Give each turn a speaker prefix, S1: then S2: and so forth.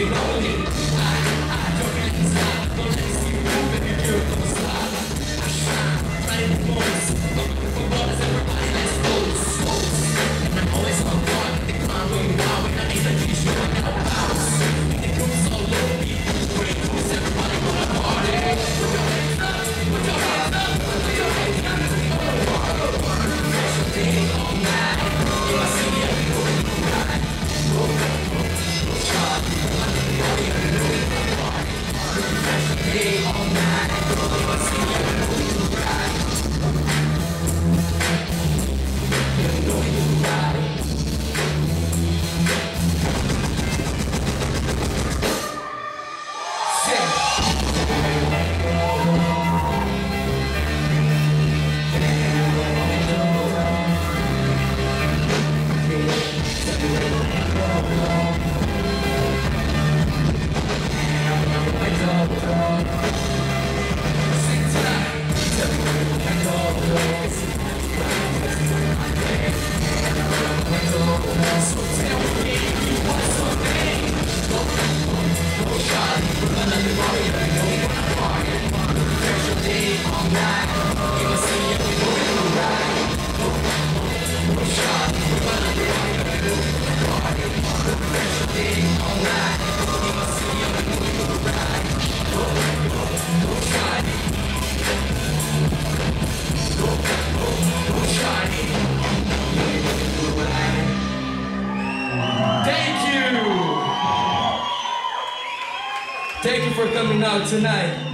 S1: you know it. どうぞ。Yeah. Thank you for coming out tonight.